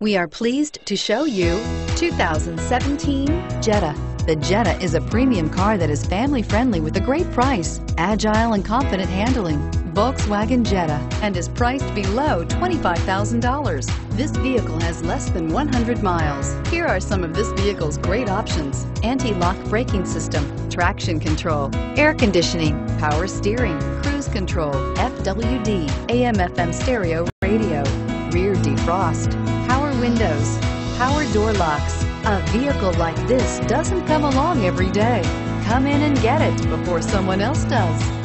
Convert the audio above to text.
We are pleased to show you 2017 Jetta. The Jetta is a premium car that is family friendly with a great price, agile and confident handling. Volkswagen Jetta and is priced below $25,000. This vehicle has less than 100 miles. Here are some of this vehicle's great options. Anti-lock braking system, traction control, air conditioning, power steering, cruise control, FWD, AM FM stereo radio, defrost, power windows, power door locks. A vehicle like this doesn't come along every day. Come in and get it before someone else does.